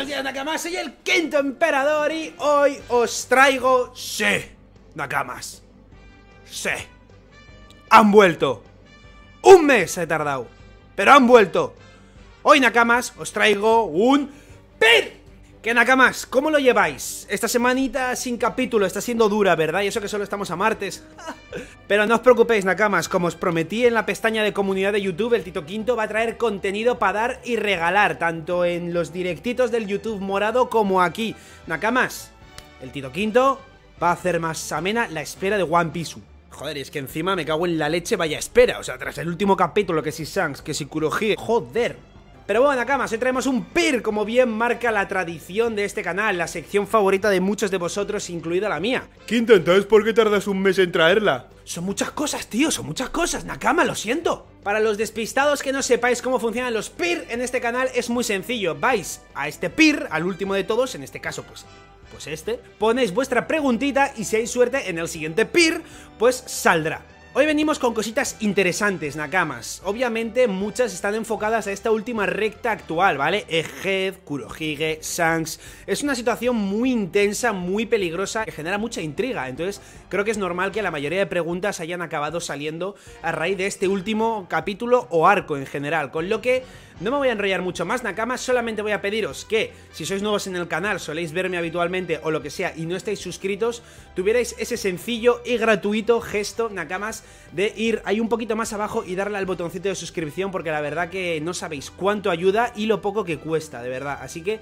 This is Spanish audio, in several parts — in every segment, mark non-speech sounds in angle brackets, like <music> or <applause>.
Buenos días Nakamas, soy el quinto emperador y hoy os traigo... Sí, Nakamas Sí Han vuelto. Un mes he tardado Pero han vuelto. Hoy Nakamas os traigo un... PIR ¿Qué Nakamas? ¿Cómo lo lleváis? Esta semanita sin capítulo está siendo dura, ¿verdad? Y eso que solo estamos a martes. <laughs> Pero no os preocupéis, Nakamas, como os prometí en la pestaña de comunidad de YouTube, el Tito Quinto va a traer contenido para dar y regalar, tanto en los directitos del YouTube morado como aquí. Nakamas, el Tito Quinto va a hacer más amena la espera de One Piece. Joder, y es que encima me cago en la leche, vaya espera. O sea, tras el último capítulo, que si Shanks, que si Kurohige. Joder, pero bueno, Nakamas, hoy traemos un PIR, como bien marca la tradición de este canal, la sección favorita de muchos de vosotros, incluida la mía. ¿Qué intentáis? ¿Por qué tardas un mes en traerla? Son muchas cosas, tío, son muchas cosas, Nakama, lo siento. Para los despistados que no sepáis cómo funcionan los PIR en este canal, es muy sencillo. Vais a este PIR, al último de todos, en este caso, pues pues este, ponéis vuestra preguntita y si hay suerte en el siguiente PIR, pues saldrá. Hoy venimos con cositas interesantes, Nakamas. Obviamente muchas están enfocadas a esta última recta actual, ¿vale? Egghead, Kurohige, Shanks... Es una situación muy intensa, muy peligrosa, que genera mucha intriga. Entonces creo que es normal que la mayoría de preguntas hayan acabado saliendo a raíz de este último capítulo o arco en general. Con lo que no me voy a enrollar mucho más, Nakamas, solamente voy a pediros que, si sois nuevos en el canal, soléis verme habitualmente o lo que sea y no estáis suscritos, tuvierais ese sencillo y gratuito gesto, Nakamas, de ir ahí un poquito más abajo y darle al botoncito de suscripción porque la verdad que no sabéis cuánto ayuda y lo poco que cuesta, de verdad. Así que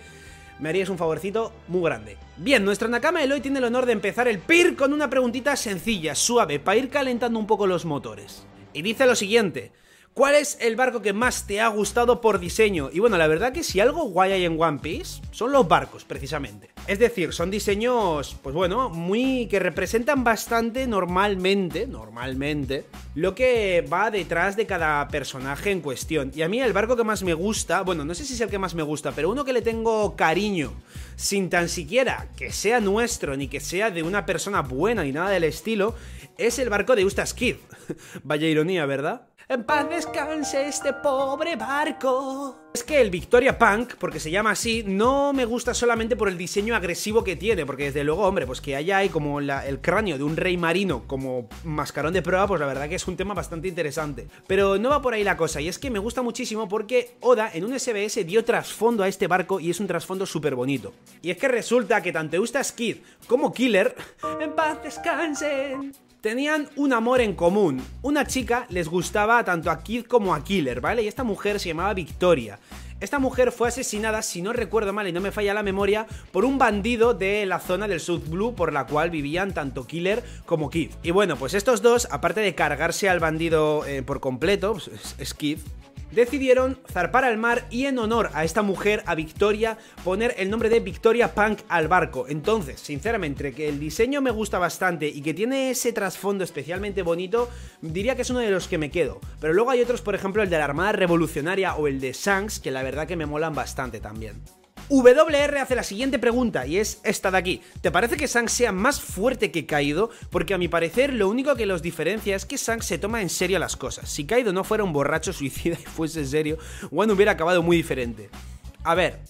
me haríais un favorcito muy grande. Bien, nuestro Nakama Eloy tiene el honor de empezar el PIR con una preguntita sencilla, suave, para ir calentando un poco los motores. Y dice lo siguiente... ¿Cuál es el barco que más te ha gustado por diseño? Y bueno, la verdad que si algo guay hay en One Piece, son los barcos, precisamente. Es decir, son diseños, pues bueno, muy... que representan bastante normalmente, normalmente, lo que va detrás de cada personaje en cuestión. Y a mí el barco que más me gusta, bueno, no sé si es el que más me gusta, pero uno que le tengo cariño, sin tan siquiera que sea nuestro, ni que sea de una persona buena, ni nada del estilo, es el barco de Eustace Kid. <laughs> Vaya ironía, ¿verdad? En paz descanse este pobre barco. Es que el Victoria Punk, porque se llama así, no me gusta solamente por el diseño agresivo que tiene, porque desde luego, hombre, pues que haya ahí como el cráneo de un rey marino como mascarón de prueba, pues la verdad que es un tema bastante interesante. Pero no va por ahí la cosa, y es que me gusta muchísimo porque Oda en un SBS dio trasfondo a este barco y es un trasfondo súper bonito. Y es que resulta que tanto Eustace Kid como Killer, en paz descansen, tenían un amor en común. Una chica les gustaba tanto a Kid como a Killer, ¿vale? Y esta mujer se llamaba Victoria. Esta mujer fue asesinada, si no recuerdo mal y no me falla la memoria, por un bandido de la zona del South Blue por la cual vivían tanto Killer como Kid. Y bueno, pues estos dos, aparte de cargarse al bandido eh, por completo, pues, es Kid, decidieron zarpar al mar y en honor a esta mujer, a Victoria, poner el nombre de Victoria Punk al barco. Entonces, sinceramente, que el diseño me gusta bastante y que tiene ese trasfondo especialmente bonito, diría que es uno de los que me quedo. Pero luego hay otros, por ejemplo, el de la Armada Revolucionaria o el de Shanks, que la verdad que me molan bastante también. WR hace la siguiente pregunta y es esta de aquí. ¿Te parece que Sang sea más fuerte que Kaido? Porque a mi parecer lo único que los diferencia es que Sang se toma en serio las cosas. Si Kaido no fuera un borracho <laughs> suicida y fuese serio, Wano hubiera acabado muy diferente. A ver,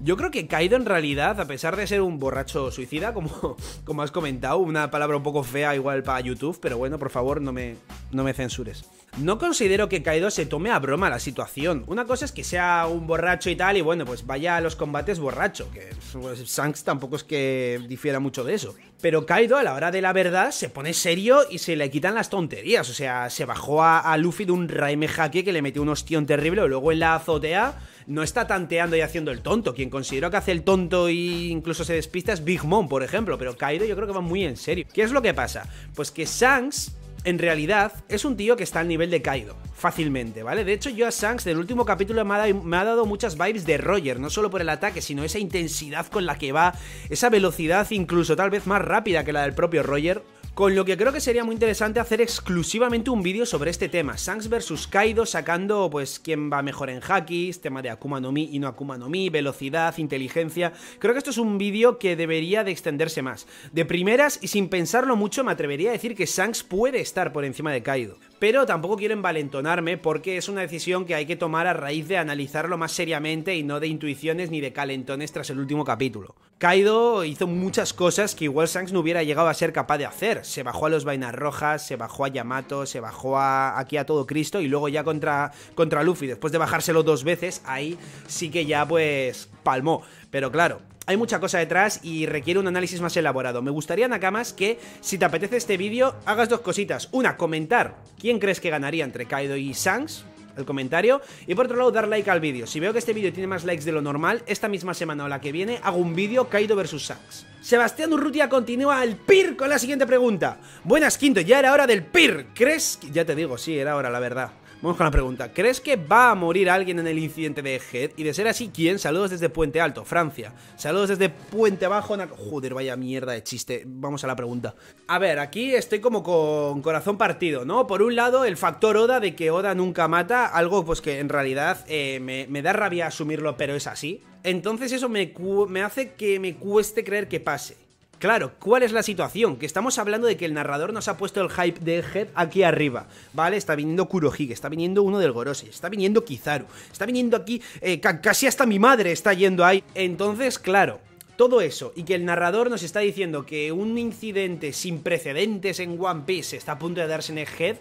yo creo que Kaido en realidad, a pesar de ser un borracho suicida, como, <laughs> como has comentado, una palabra un poco fea igual para YouTube, pero bueno, por favor no me, no me censures. No considero que Kaido se tome a broma la situación. Una cosa es que sea un borracho y tal, y bueno, pues vaya a los combates borracho, que pues, tampoco es que difiera mucho de eso. Pero Kaido, a la hora de la verdad, se pone serio y se le quitan las tonterías. O sea, se bajó a, Luffy de un Raime Haki que le metió un ostión terrible, y luego en la azotea no está tanteando y haciendo el tonto. Quien considero que hace el tonto e incluso se despista es Big Mom, por ejemplo. Pero Kaido yo creo que va muy en serio. ¿Qué es lo que pasa? Pues que Shanks en realidad es un tío que está al nivel de Kaido, fácilmente, ¿vale? De hecho, yo a Shanks del último capítulo me ha, me ha, dado muchas vibes de Roger, no solo por el ataque, sino esa intensidad con la que va, esa velocidad incluso tal vez más rápida que la del propio Roger. Con lo que creo que sería muy interesante hacer exclusivamente un vídeo sobre este tema, Shanks vs Kaido sacando pues quién va mejor en hakis, tema de Akuma no Mi y no Akuma no Mi, velocidad, inteligencia. Creo que esto es un vídeo que debería de extenderse más. De primeras y sin pensarlo mucho me atrevería a decir que Shanks puede estar por encima de Kaido. Pero tampoco quiero envalentonarme porque es una decisión que hay que tomar a raíz de analizarlo más seriamente y no de intuiciones ni de calentones tras el último capítulo. Kaido hizo muchas cosas que igual Shanks no hubiera llegado a ser capaz de hacer. Se bajó a los vainas rojas, se bajó a Yamato, se bajó a, aquí a todo Cristo y luego ya contra, contra Luffy, después de bajárselo dos veces, ahí sí que ya pues palmó. Pero claro, hay mucha cosa detrás y requiere un análisis más elaborado. Me gustaría, Nakamas, que si te apetece este vídeo, hagas dos cositas. Una, comentar quién crees que ganaría entre Kaido y Shanks, el comentario. Y por otro lado, dar like al vídeo. Si veo que este vídeo tiene más likes de lo normal, esta misma semana o la que viene hago un vídeo Kaido vs Shanks. Sebastián Urrutia continúa el PIR con la siguiente pregunta. Buenas, Quinto, ya era hora del PIR. ¿Crees? Ya te digo, sí, era hora, la verdad. Vamos con la pregunta. ¿Crees que va a morir alguien en el incidente de Head? Y de ser así, ¿quién? Saludos desde Puente Alto, Francia. Saludos desde Puente Bajo. Joder, vaya mierda de chiste. Vamos a la pregunta. A ver, aquí estoy como con corazón partido, ¿no? Por un lado, el factor Oda de que Oda nunca mata, algo pues que en realidad eh, me, da rabia asumirlo, pero es así. Entonces eso me, me hace que me cueste creer que pase. Claro, ¿cuál es la situación? Que estamos hablando de que el narrador nos ha puesto el hype de Head aquí arriba, ¿vale? Está viniendo Kurohige, está viniendo uno del Gorosei, está viniendo Kizaru, está viniendo aquí, eh, casi hasta mi madre está yendo ahí. Entonces, claro, todo eso y que el narrador nos está diciendo que un incidente sin precedentes en One Piece está a punto de darse en Head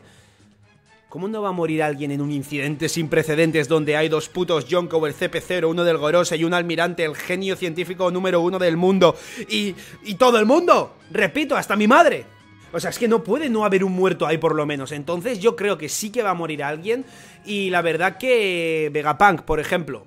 ¿Cómo no va a morir alguien en un incidente sin precedentes donde hay dos putos Yonko, el CP0, uno del Gorose y un almirante, el genio científico número uno del mundo? Y, y todo el mundo. Repito, hasta mi madre. O sea, es que no puede no haber un muerto ahí por lo menos. Entonces yo creo que sí que va a morir alguien. Y la verdad que Vegapunk, por ejemplo,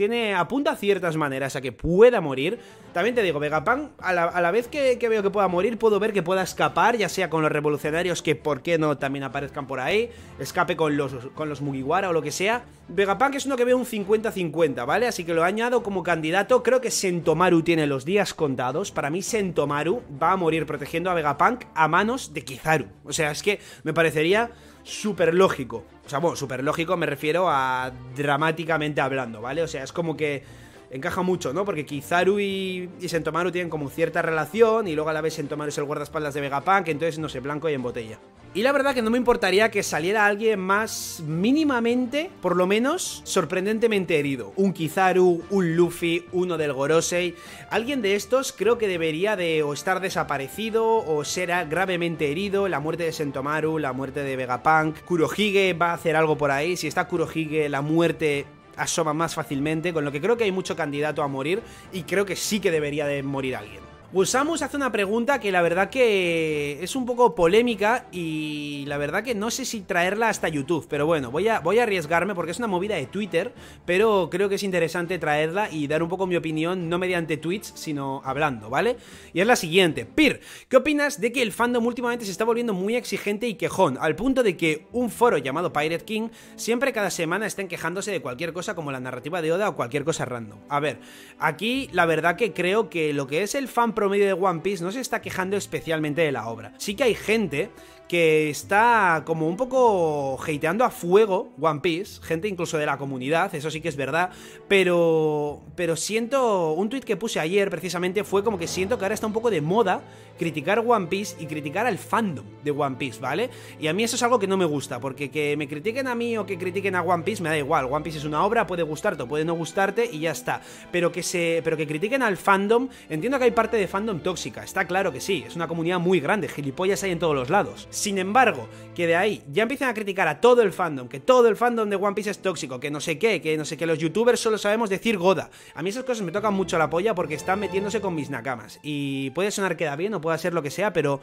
tiene apunta ciertas maneras a que pueda morir. También te digo, Vegapunk, a la, vez que, veo que pueda morir, puedo ver que pueda escapar, ya sea con los revolucionarios, que por qué no también aparezcan por ahí, escape con los, con los Mugiwara o lo que sea. Vegapunk es uno que veo un 50-50, ¿vale? Así que lo añado como candidato. Creo que Sentomaru tiene los días contados. Para mí, Sentomaru va a morir protegiendo a Vegapunk a manos de Kizaru. O sea, es que me parecería súper lógico. O sea, bueno, súper lógico me refiero a dramáticamente hablando, ¿vale? O sea, es como que encaja mucho, ¿no? Porque Kizaru y, y Sentomaru tienen como cierta relación y luego a la vez Sentomaru es el guardaespaldas de Vegapunk, entonces no sé, blanco y en botella. Y la verdad que no me importaría que saliera alguien más mínimamente, por lo menos, sorprendentemente herido. Un Kizaru, un Luffy, uno del Gorosei. Alguien de estos creo que debería de o estar desaparecido o ser gravemente herido. La muerte de Sentomaru, la muerte de Vegapunk. Kurohige va a hacer algo por ahí. Si está Kurohige, la muerte asoma más fácilmente, con lo que creo que hay mucho candidato a morir y creo que sí que debería de morir alguien. Gusamus hace una pregunta que la verdad que es un poco polémica y la verdad que no sé si traerla hasta YouTube, pero bueno, voy a, voy a arriesgarme porque es una movida de Twitter, pero creo que es interesante traerla y dar un poco mi opinión, no mediante tweets, sino hablando, ¿vale? Y es la siguiente, Pir, ¿qué opinas de que el fandom últimamente se está volviendo muy exigente y quejón, al punto de que un foro llamado Pirate King siempre cada semana estén quejándose de cualquier cosa como la narrativa de Oda o cualquier cosa random? A ver, aquí la verdad que creo que lo que es el fan promedio de One Piece no se está quejando especialmente de la obra. Sí que hay gente que está como un poco hateando a fuego One Piece, gente incluso de la comunidad, eso sí que es verdad, pero pero siento un tweet que puse ayer precisamente fue como que siento que ahora está un poco de moda criticar One Piece y criticar al fandom de One Piece, ¿vale? Y a mí eso es algo que no me gusta, porque que me critiquen a mí o que critiquen a One Piece me da igual, One Piece es una obra, puede gustarte o puede no gustarte y ya está, pero que se pero que critiquen al fandom, entiendo que hay parte de fandom tóxica, está claro que sí, es una comunidad muy grande, gilipollas hay en todos los lados. Sin embargo, que de ahí ya empiezan a criticar a todo el fandom, que todo el fandom de One Piece es tóxico, que no sé qué, que no sé qué, los youtubers solo sabemos decir Goda. A mí esas cosas me tocan mucho la polla porque están metiéndose con mis nakamas. Y puede sonar que da bien o puede ser lo que sea, pero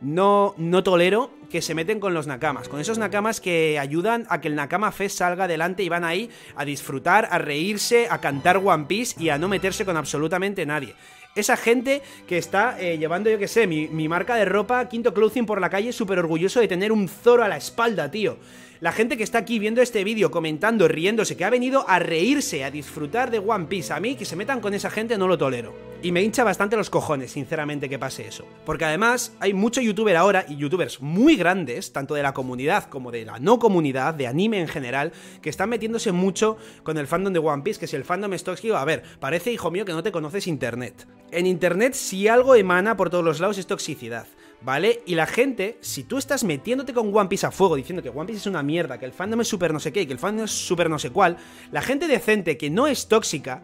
no, no tolero que se meten con los nakamas, con esos nakamas que ayudan a que el Nakama Fest salga adelante y van ahí a disfrutar, a reírse, a cantar One Piece y a no meterse con absolutamente nadie. Esa gente que está eh, llevando, yo que sé, mi, mi, marca de ropa, Quinto Clothing por la calle, súper orgulloso de tener un Zoro a la espalda, tío. La gente que está aquí viendo este vídeo, comentando, riéndose, que ha venido a reírse, a disfrutar de One Piece, a mí, que se metan con esa gente, no lo tolero. Y me hincha bastante los cojones, sinceramente, que pase eso. Porque además hay mucho youtuber ahora, y youtubers muy grandes, tanto de la comunidad como de la no comunidad, de anime en general, que están metiéndose mucho con el fandom de One Piece, que si el fandom es tóxico, a ver, parece, hijo mío, que no te conoces internet. En internet, si algo emana por todos los lados es toxicidad. ¿Vale? Y la gente, si tú estás metiéndote con One Piece a fuego, diciendo que One Piece es una mierda, que el fandom es súper no sé qué, que el fandom es súper no sé cuál, la gente decente que no es tóxica,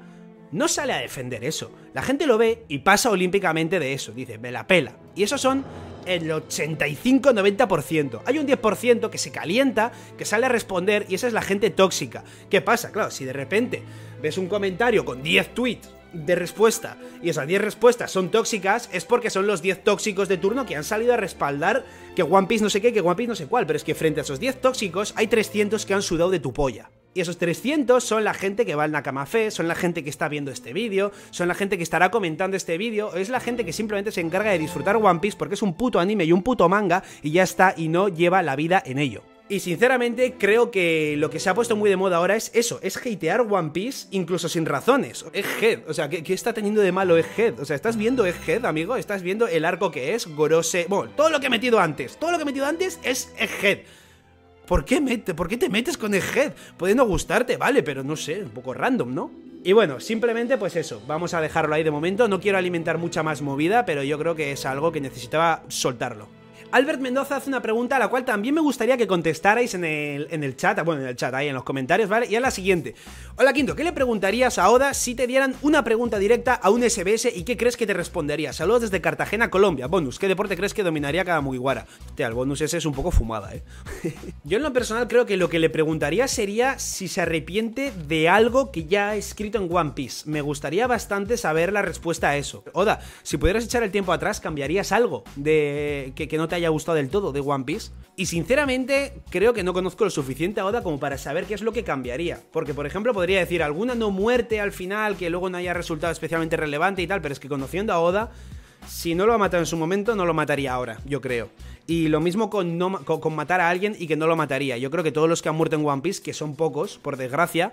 no sale a defender eso. La gente lo ve y pasa olímpicamente de eso, dice, me la pela. Y eso son el 85-90%. Hay un 10% que se calienta, que sale a responder y esa es la gente tóxica. ¿Qué pasa? Claro, si de repente ves un comentario con 10 tweets de respuesta y esas 10 respuestas son tóxicas, es porque son los 10 tóxicos de turno que han salido a respaldar que One Piece no sé qué, que One Piece no sé cuál, pero es que frente a esos 10 tóxicos hay 300 que han sudado de tu polla. Y esos 300 son la gente que va al Nakamafe, son la gente que está viendo este vídeo, son la gente que estará comentando este vídeo, es la gente que simplemente se encarga de disfrutar One Piece porque es un puto anime y un puto manga y ya está y no lleva la vida en ello. Y sinceramente creo que lo que se ha puesto muy de moda ahora es eso, es hatear One Piece incluso sin razones. Egghead, o sea, ¿qué, está teniendo de malo Egghead? O sea, ¿estás viendo Egghead, amigo? ¿Estás viendo el arco que es? Gorose... Bueno, todo lo que he metido antes, todo lo que he metido antes es Egghead. ¿Por qué, mete, ¿Por qué te metes con Egghead? Puede no gustarte, vale, pero no sé, un poco random, ¿no? Y bueno, simplemente pues eso, vamos a dejarlo ahí de momento, no quiero alimentar mucha más movida, pero yo creo que es algo que necesitaba soltarlo. Albert Mendoza hace una pregunta a la cual también me gustaría que contestarais en el, en el chat, bueno, en el chat, ahí en los comentarios, ¿vale? Y es la siguiente. Hola Quinto, ¿qué le preguntarías a Oda si te dieran una pregunta directa a un SBS y qué crees que te respondería? Saludos desde Cartagena, Colombia. Bonus, ¿qué deporte crees que dominaría cada Mugiwara? Hostia, el bonus ese es un poco fumada, ¿eh? <laughs> Yo en lo personal creo que lo que le preguntaría sería si se arrepiente de algo que ya ha escrito en One Piece. Me gustaría bastante saber la respuesta a eso. Oda, si pudieras echar el tiempo atrás, ¿cambiarías algo de que, que no te haya gustado del todo de One Piece. Y sinceramente, creo que no conozco lo suficiente a Oda como para saber qué es lo que cambiaría. Porque, por ejemplo, podría decir alguna no muerte al final que luego no haya resultado especialmente relevante y tal, pero es que conociendo a Oda, si no lo ha matado en su momento, no lo mataría ahora, yo creo. Y lo mismo con, no, con matar a alguien y que no lo mataría. Yo creo que todos los que han muerto en One Piece, que son pocos, por desgracia,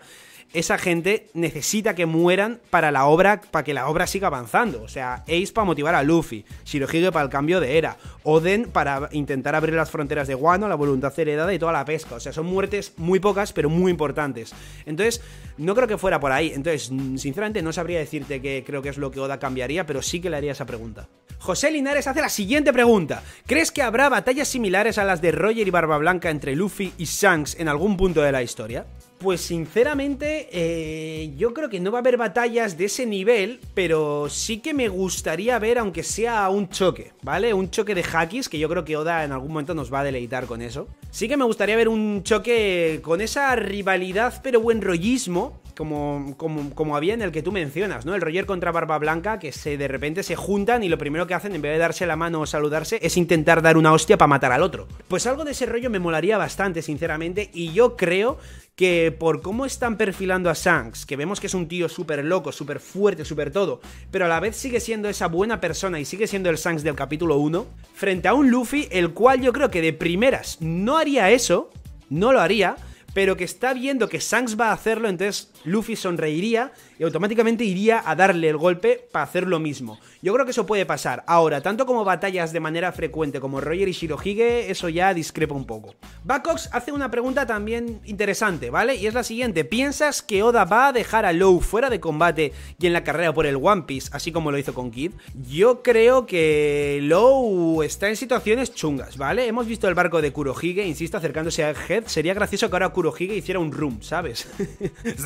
esa gente necesita que mueran para la obra, para que la obra siga avanzando. O sea, Ace para motivar a Luffy, Shirohige para el cambio de era, Oden para intentar abrir las fronteras de Wano, la voluntad heredada y toda la pesca. O sea, son muertes muy pocas, pero muy importantes. Entonces, no creo que fuera por ahí. Entonces, sinceramente, no sabría decirte que creo que es lo que Oda cambiaría, pero sí que le haría esa pregunta. José Linares hace la siguiente pregunta. ¿Crees que habrá batallas similares a las de Roger y Barba Blanca entre Luffy y Shanks en algún punto de la historia? Pues sinceramente, eh, yo creo que no va a haber batallas de ese nivel, pero sí que me gustaría ver, aunque sea un choque, ¿vale? Un choque de hackis, que yo creo que Oda en algún momento nos va a deleitar con eso. Sí que me gustaría ver un choque con esa rivalidad, pero buen rollismo, como, como, había en el que tú mencionas, ¿no? El Roger contra Barba Blanca, que se de repente se juntan y lo primero que hacen, en vez de darse la mano o saludarse, es intentar dar una hostia para matar al otro. Pues algo de ese rollo me molaría bastante, sinceramente, y yo creo que por cómo están perfilando a Shanks, que vemos que es un tío súper loco, súper fuerte, súper todo, pero a la vez sigue siendo esa buena persona y sigue siendo el Shanks del capítulo 1, frente a un Luffy, el cual yo creo que de primeras no haría eso, no lo haría, pero que está viendo que Shanks va a hacerlo, entonces Luffy sonreiría y automáticamente iría a darle el golpe para hacer lo mismo. Yo creo que eso puede pasar. Ahora, tanto como batallas de manera frecuente como Roger y Shirohige, eso ya discrepa un poco. Bakox hace una pregunta también interesante, ¿vale? Y es la siguiente. ¿Piensas que Oda va a dejar a Low fuera de combate y en la carrera por el One Piece, así como lo hizo con Kid? Yo creo que Low está en situaciones chungas, ¿vale? Hemos visto el barco de Kurohige, insisto, acercándose a Head. Sería gracioso que ahora Kurohige hiciera un room, ¿sabes? <laughs>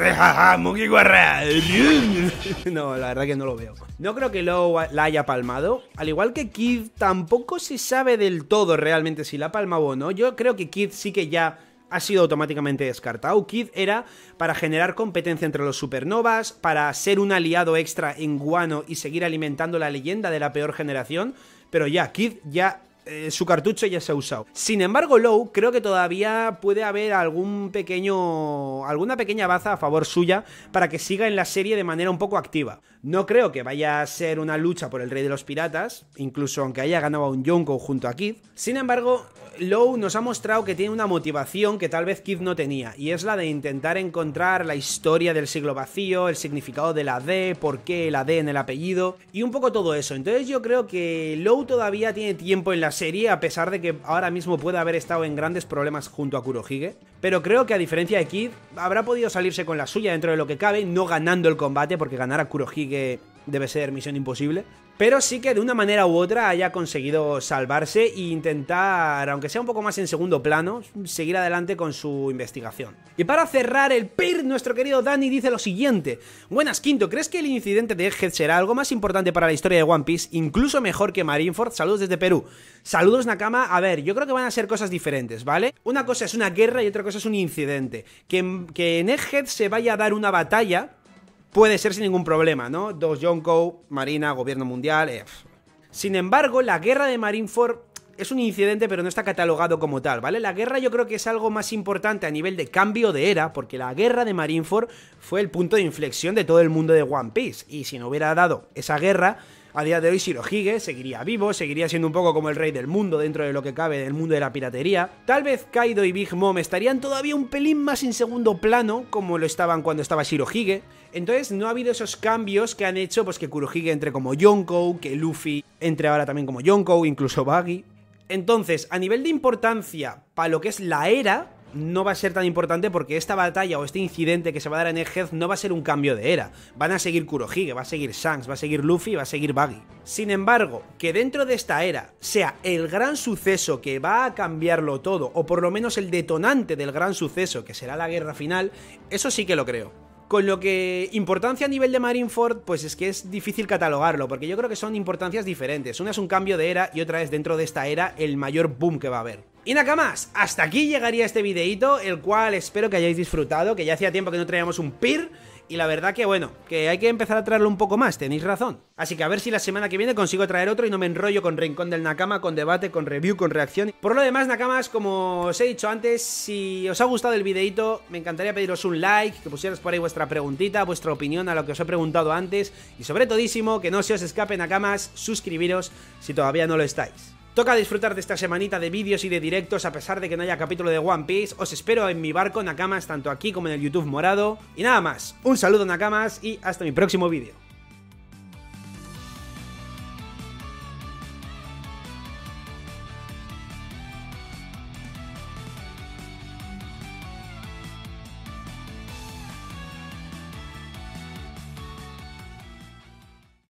<laughs> no, la verdad que no lo veo. No creo que Low la haya palmado. Al igual que Kid, tampoco se sabe del todo realmente si la ha palmado o no. Yo creo que Kid sí que ya ha sido automáticamente descartado. Kid era para generar competencia entre los supernovas, para ser un aliado extra en Guano y seguir alimentando la leyenda de la peor generación. Pero ya, Kid ya eh, su cartucho ya se ha usado. Sin embargo, Low creo que todavía puede haber algún pequeño. alguna pequeña baza a favor suya para que siga en la serie de manera un poco activa. No creo que vaya a ser una lucha por el rey de los piratas, incluso aunque haya ganado a un Yonko junto a Kid. Sin embargo, Low nos ha mostrado que tiene una motivación que tal vez Kid no tenía, y es la de intentar encontrar la historia del siglo vacío, el significado de la D, por qué la D en el apellido, y un poco todo eso. Entonces yo creo que Low todavía tiene tiempo en la serie, a pesar de que ahora mismo puede haber estado en grandes problemas junto a Kurohige. Pero creo que a diferencia de Kid, habrá podido salirse con la suya dentro de lo que cabe, no ganando el combate, porque ganar a Kurohige debe ser misión imposible. Pero sí que de una manera u otra haya conseguido salvarse e intentar, aunque sea un poco más en segundo plano, seguir adelante con su investigación. Y para cerrar el PIR, nuestro querido Dani dice lo siguiente. Buenas, Quinto, ¿crees que el incidente de Egghead será algo más importante para la historia de One Piece, incluso mejor que Marineford? Saludos desde Perú. Saludos, Nakama. A ver, yo creo que van a ser cosas diferentes, ¿vale? Una cosa es una guerra y otra cosa es un incidente. Que, que en Egghead se vaya a dar una batalla puede ser sin ningún problema, ¿no? Dos Yonko, Marina, Gobierno Mundial. Eh, sin embargo, la guerra de Marineford es un incidente, pero no está catalogado como tal, ¿vale? La guerra yo creo que es algo más importante a nivel de cambio de era, porque la guerra de Marineford fue el punto de inflexión de todo el mundo de One Piece. Y si no hubiera dado esa guerra, a día de hoy Shirohige seguiría vivo, seguiría siendo un poco como el rey del mundo dentro de lo que cabe del mundo de la piratería. Tal vez Kaido y Big Mom estarían todavía un pelín más en segundo plano, como lo estaban cuando estaba Shirohige. Entonces no ha habido esos cambios que han hecho pues que Kurohige entre como Yonkou, que Luffy entre ahora también como Yonkou, incluso Baggy. Entonces, a nivel de importancia para lo que es la era, no va a ser tan importante porque esta batalla o este incidente que se va a dar en Egghead no va a ser un cambio de era. Van a seguir Kurohige, va a seguir Shanks, va a seguir Luffy, va a seguir Buggy. Sin embargo, que dentro de esta era sea el gran suceso que va a cambiarlo todo, o por lo menos el detonante del gran suceso que será la guerra final, eso sí que lo creo. Con lo que importancia a nivel de Marineford, pues es que es difícil catalogarlo, porque yo creo que son importancias diferentes. Una es un cambio de era y otra es dentro de esta era el mayor boom que va a haber. Y nada más, hasta aquí llegaría este videito, el cual espero que hayáis disfrutado, que ya hacía tiempo que no traíamos un PIR, y la verdad que bueno, que hay que empezar a traerlo un poco más, tenéis razón. Así que a ver si la semana que viene consigo traer otro y no me enrollo con Rincón del Nakama, con debate, con review, con reacción. Por lo demás, Nakamas, como os he dicho antes, si os ha gustado el videito, me encantaría pediros un like, que pusieras por ahí vuestra preguntita, vuestra opinión a lo que os he preguntado antes, y sobre todísimo, que no se os escape Nakamas, suscribiros si todavía no lo estáis. Toca disfrutar de esta semanita de vídeos y de directos a pesar de que no haya capítulo de One Piece. Os espero en mi barco Nakamas tanto aquí como en el YouTube morado. Y nada más, un saludo Nakamas y hasta mi próximo vídeo.